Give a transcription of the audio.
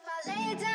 If I